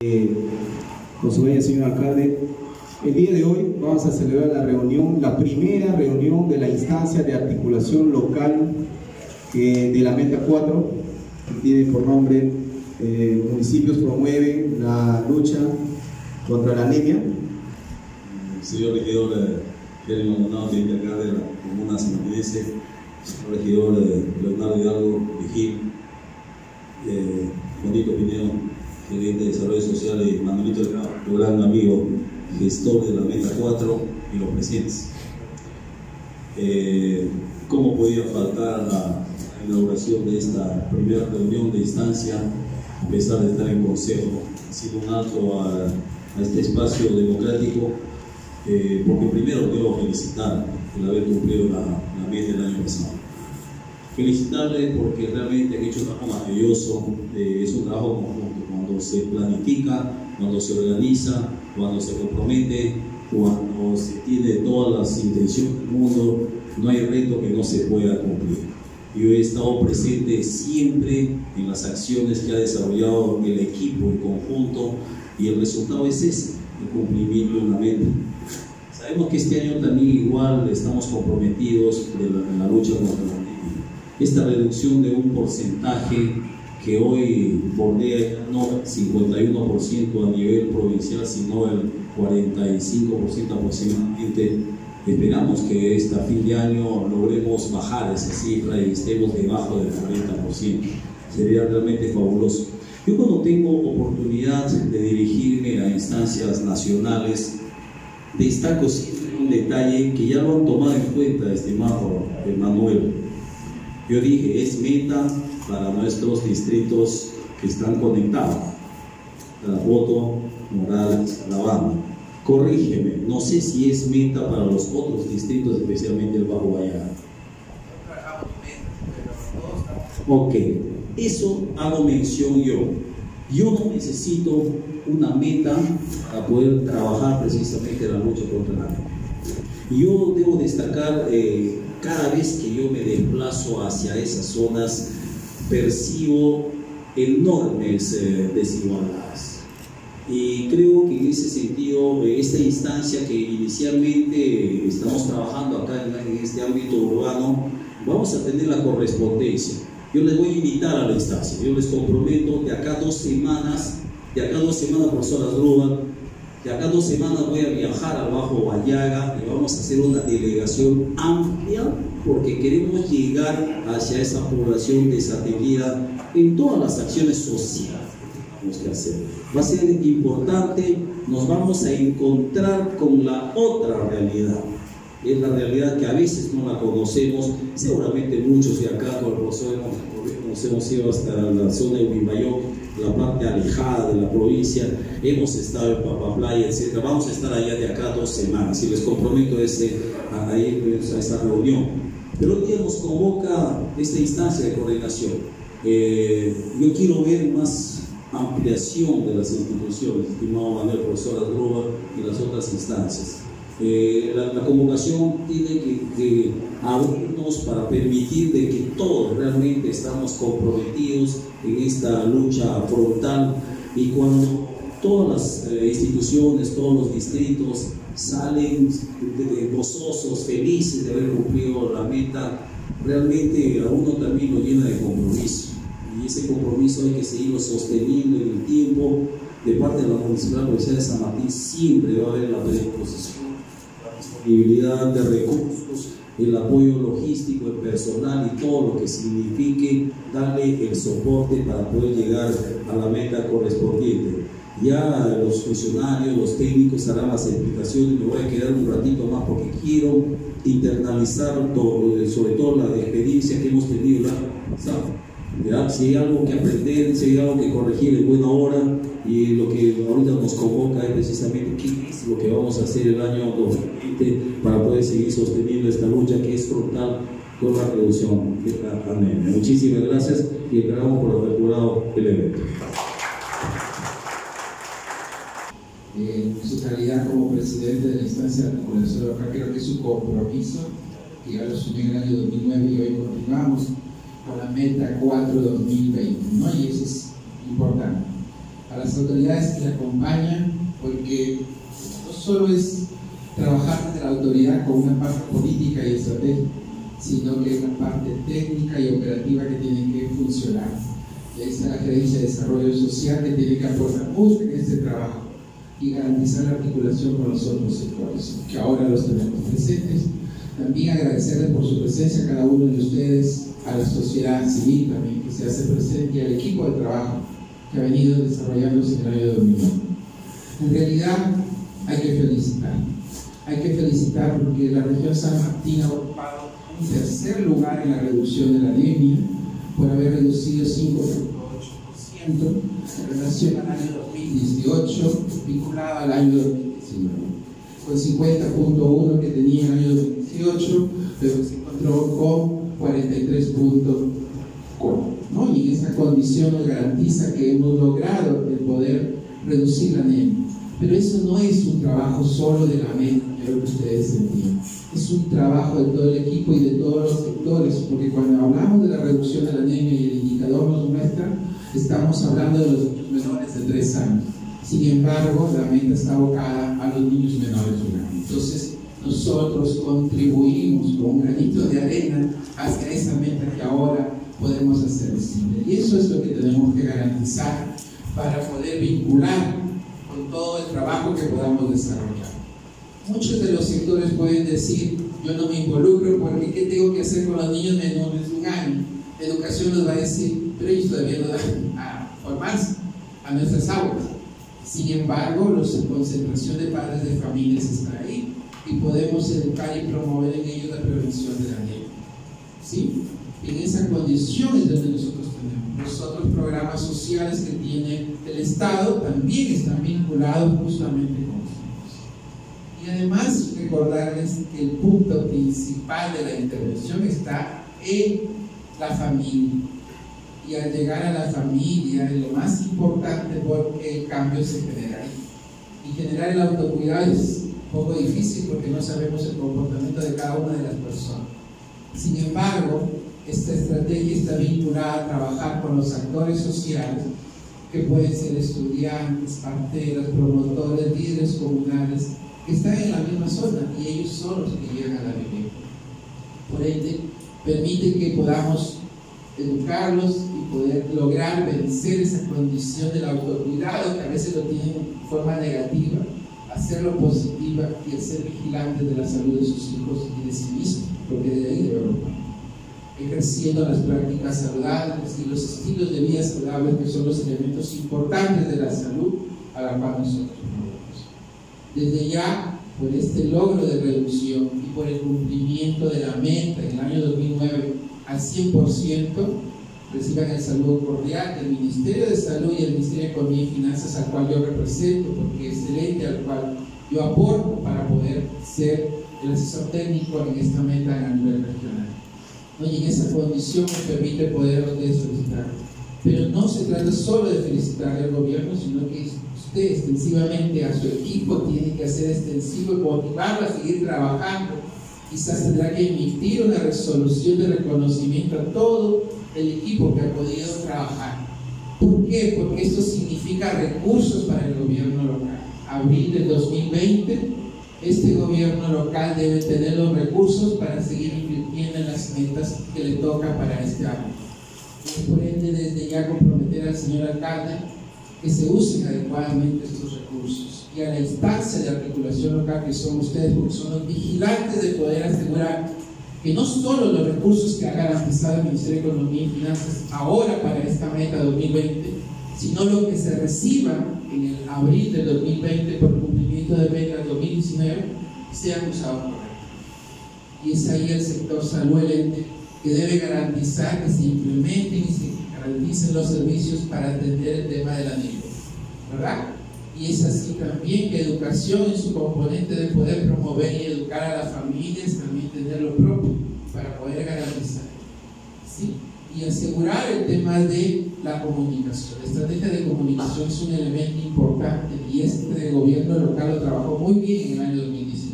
Eh, Josué, señor alcalde, el día de hoy vamos a celebrar la reunión, la primera reunión de la instancia de articulación local eh, de la Meta 4, que tiene por nombre eh, Municipios promueve la lucha contra la anemia. Señor regidor Jeremy Maldonado, de acá de la comuna sanmarinense, señor regidor Leonardo Hidalgo Vigil, eh, Bonito Pineo, gerente de Desarrollo Social y Manuelito tu gran amigo, gestor de la Meta 4 y los presentes. Eh, ¿Cómo podía faltar la inauguración de esta primera reunión de instancia, a pesar de estar en consejo? Ha sido un alto a, este espacio democrático, eh, porque primero quiero felicitar por haber cumplido la, la meta del año pasado felicitarles porque realmente han hecho un trabajo maravilloso, eh, es un trabajo conjunto, cuando se planifica, cuando se organiza, cuando se compromete, cuando se tiene todas las intenciones del mundo, no hay reto que no se pueda cumplir. Yo he estado presente siempre en las acciones que ha desarrollado el equipo en conjunto y el resultado es ese, el cumplimiento de una meta. Sabemos que este año también igual estamos comprometidos en la, en la lucha contra la esta reducción de un porcentaje que hoy bordea no 51% a nivel provincial, sino el 45% aproximadamente. Esperamos que hasta fin de año logremos bajar esa cifra y estemos debajo del 40%. Sería realmente fabuloso. Yo cuando tengo oportunidad de dirigirme a instancias nacionales, destaco siempre un detalle que ya lo han tomado en cuenta, estimado Manuel yo dije, es meta para nuestros distritos que están conectados. Caraboto, Morales, La Banda. Corrígeme, no sé si es meta para los otros distritos, especialmente el Bajo Guayana. Ok, eso hago mención yo. Yo no necesito una meta para poder trabajar precisamente la lucha contra la Yo debo destacar eh, cada vez que yo me desplazo hacia esas zonas, percibo enormes eh, desigualdades. Y creo que en ese sentido, esta instancia que inicialmente estamos trabajando acá en este ámbito urbano, vamos a tener la correspondencia. Yo les voy a invitar a la instancia, yo les comprometo de acá dos semanas, de acá dos semanas, profesor Asdrúbal, de acá dos semanas voy a viajar al Bajo Guayaga y vamos a hacer una delegación amplia porque queremos llegar hacia esa población desatendida en todas las acciones sociales que que hacer. Va a ser importante, nos vamos a encontrar con la otra realidad. Es la realidad que a veces no la conocemos, seguramente muchos de acá con el profesor nos hemos ido hasta la zona de Huimbayón la parte alejada de la provincia, hemos estado en Papaplaya, etc. Vamos a estar allá de acá dos semanas y les comprometo ese, a, a, ir a esa reunión. Pero hoy día nos convoca esta instancia de coordinación. Eh, yo quiero ver más ampliación de las instituciones, estimado Manuel, profesor Adroba y las otras instancias. Eh, la, convocación tiene que, que, abrirnos para permitir de que todos realmente estamos comprometidos en esta lucha frontal. Y cuando todas las eh, instituciones, todos los distritos salen de, gozosos, felices de haber cumplido la meta, realmente a uno también lo llena de compromiso. Y ese compromiso hay que seguirlo sosteniendo en el tiempo. De parte de la Municipalidad Provincial de San Martín siempre va a haber la predisposición disponibilidad de recursos, el apoyo logístico, el personal y todo lo que signifique darle el soporte para poder llegar a la meta correspondiente. Ya los funcionarios, los técnicos harán las explicaciones, me voy a quedar un ratito más porque quiero internalizar sobre todo la experiencia que hemos tenido. ¿Ya? Si hay algo que aprender, si hay algo que corregir en buena hora, y lo que ahorita nos convoca es precisamente qué es lo que vamos a hacer el año 2020 para poder seguir sosteniendo esta lucha que es frontal con la reducción de la pandemia. Muchísimas gracias y esperamos por haber curado el evento. En su calidad como presidente de la instancia de la Coordinación Local, creo que es compromiso, que ya lo asumió en el año 2009 y hoy continuamos con la meta 4 2020, ¿no? y eso es importante. Para las autoridades que le acompañan, porque no solo es trabajar desde la autoridad con una parte política y estratégica, sino que hay una parte técnica y operativa que tiene que funcionar. Ahí está la gerencia de desarrollo social que tiene que aportar mucho en este trabajo y garantizar la articulación con los otros sectores, que ahora los tenemos presentes. También agradecerles por su presencia a cada uno de ustedes, a la sociedad civil también que se hace presente y al equipo de trabajo que ha venido desarrollándose en el año 2001. En realidad hay que felicitar. Hay que felicitar porque la región San Martín ha ocupado un tercer lugar en la reducción de la anemia por haber reducido 5.8% en relación al año 2018 vinculado al año 2019. Con 50.1 que tenía en el año 2018, pero se encontró con 43.4. ¿no? Y esa condición nos garantiza que hemos logrado el poder reducir la anemia. Pero eso no es un trabajo solo de la mente, creo que ustedes entienden. Es un trabajo de todo el equipo y de todos los sectores, porque cuando hablamos de la reducción de la anemia y el indicador nos muestra, estamos hablando de los menores de 3 años. Sin embargo, la meta está abocada a los niños menores de un año. Entonces, nosotros contribuimos con un granito de arena hacia esa meta que ahora podemos hacer visible. Y eso es lo que tenemos que garantizar para poder vincular con todo el trabajo que podamos desarrollar. Muchos de los sectores pueden decir, yo no me involucro porque ¿qué tengo que hacer con los niños menores de un año? educación nos va a decir, pero ellos todavía no dan a formarse a nuestras aulas. Sin embargo, la concentración de padres de familias está ahí y podemos educar y promover en ellos la prevención de la nieve. ¿Sí? En esas condiciones donde nosotros tenemos. Los otros programas sociales que tiene el Estado también están vinculados justamente con eso. Y además recordarles que el punto principal de la intervención está en la familia. Y al llegar a la familia lo más importante porque el cambio se genera ahí. Y generar el autocuidado es un poco difícil porque no sabemos el comportamiento de cada una de las personas. Sin embargo, esta estrategia está vinculada a trabajar con los actores sociales, que pueden ser estudiantes, parteras, promotores, líderes comunales, que están en la misma zona y ellos son los que llegan a la vivienda. Por ende, permite que podamos educarlos y poder lograr vencer esa condición del autocuidado que a veces lo tienen de forma negativa, hacerlo positiva y ser vigilantes de la salud de sus hijos y de sí mismos, porque de ahí debe ejerciendo las prácticas saludables y los estilos de vida saludables que son los elementos importantes de la salud a la cual nosotros promovemos. Desde ya, por este logro de reducción y por el cumplimiento de la meta en el año 2009 al 100%, reciban el saludo cordial del Ministerio de Salud y del Ministerio de Economía y Finanzas al cual yo represento, porque es el ente al cual yo aporto para poder ser el asesor técnico en esta meta a nivel regional. y en esa condición me permite poder felicitar. Pero no se trata solo de felicitar al gobierno, sino que usted extensivamente a su equipo tiene que hacer extensivo y motivarlo a seguir trabajando. Quizás tendrá que emitir una resolución de reconocimiento a todo el equipo que ha podido trabajar. ¿Por qué? Porque esto significa recursos para el gobierno local. Abril del 2020 este gobierno local debe tener los recursos para seguir invirtiendo en las metas que le toca para este año. Y por ende, desde ya comprometer al señor alcalde que se usen adecuadamente estos recursos y a la instancia de articulación local que son ustedes, porque son los vigilantes de poder asegurar que no solo los recursos que ha garantizado el Ministerio de Economía y Finanzas ahora para esta meta 2020, sino lo que se reciba en el abril del 2020 por cumplimiento de meta 2019 sean usados correctamente. Y es ahí el sector salud que debe garantizar que se implementen y se garanticen los servicios para atender el tema de la nieve, ¿verdad? Y es así también que educación en su componente de poder promover y educar a las familias, también tener lo propio para poder garantizar. ¿sí? Y asegurar el tema de la comunicación. La estrategia de comunicación es un elemento importante y este gobierno local lo trabajó muy bien en el año 2017